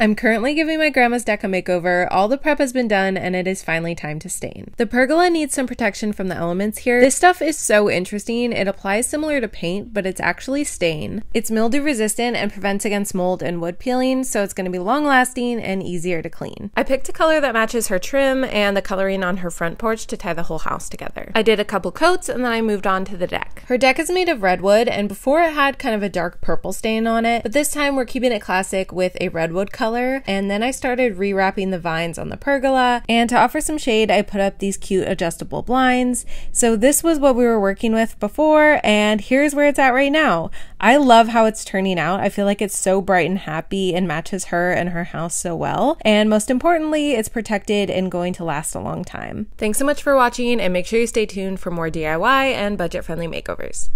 I'm currently giving my grandma's deck a makeover. All the prep has been done and it is finally time to stain. The pergola needs some protection from the elements here. This stuff is so interesting. It applies similar to paint, but it's actually stain. It's mildew resistant and prevents against mold and wood peeling, so it's going to be long lasting and easier to clean. I picked a color that matches her trim and the coloring on her front porch to tie the whole house together. I did a couple coats and then I moved on to the deck. Her deck is made of redwood and before it had kind of a dark purple stain on it, but this time we're keeping it classic with a redwood color color. And then I started rewrapping the vines on the pergola. And to offer some shade, I put up these cute adjustable blinds. So this was what we were working with before. And here's where it's at right now. I love how it's turning out. I feel like it's so bright and happy and matches her and her house so well. And most importantly, it's protected and going to last a long time. Thanks so much for watching and make sure you stay tuned for more DIY and budget friendly makeovers.